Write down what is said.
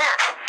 Here.